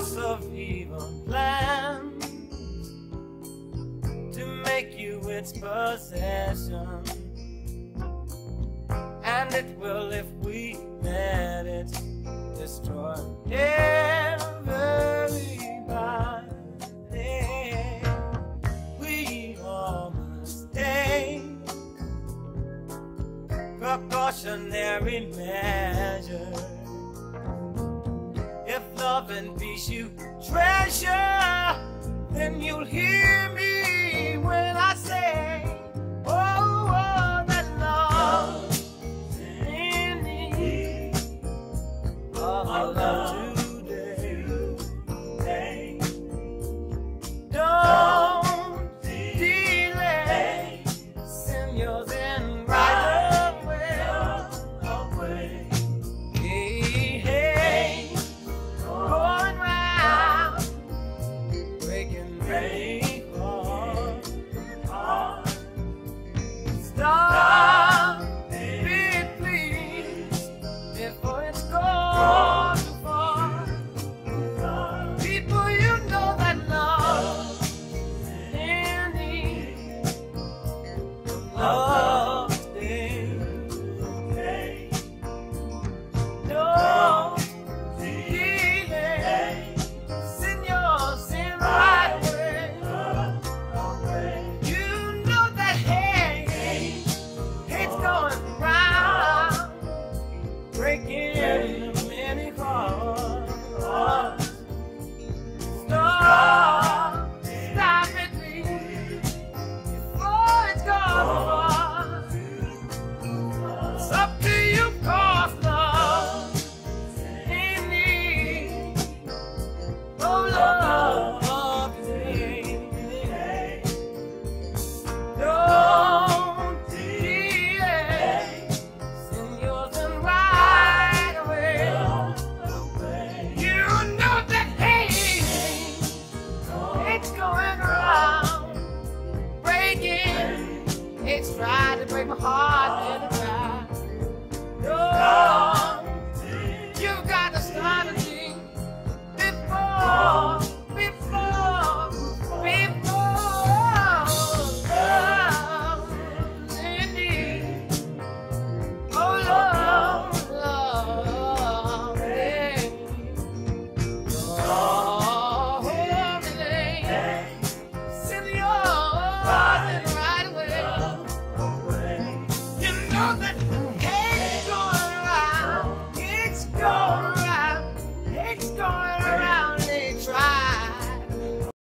of evil plan to make you its possession. And it will if we let it destroy everybody. We all must take precautionary measures. If love and peace you treasure, then you'll hear celebrate my heart.